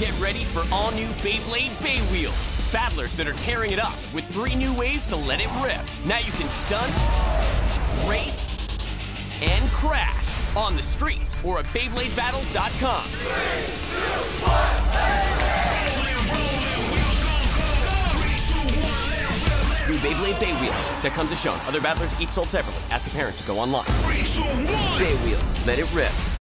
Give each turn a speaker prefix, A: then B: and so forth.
A: Get ready for all new Beyblade Bay Wheels. Battlers that are tearing it up with three new ways to let it rip. Now you can stunt, race, and crash on the streets or at BeybladeBattles.com. New Beyblade BeyWheelz. Set comes as shown. Other battlers each sold separately. Ask a parent to go online. Bay Wheels. Let it rip.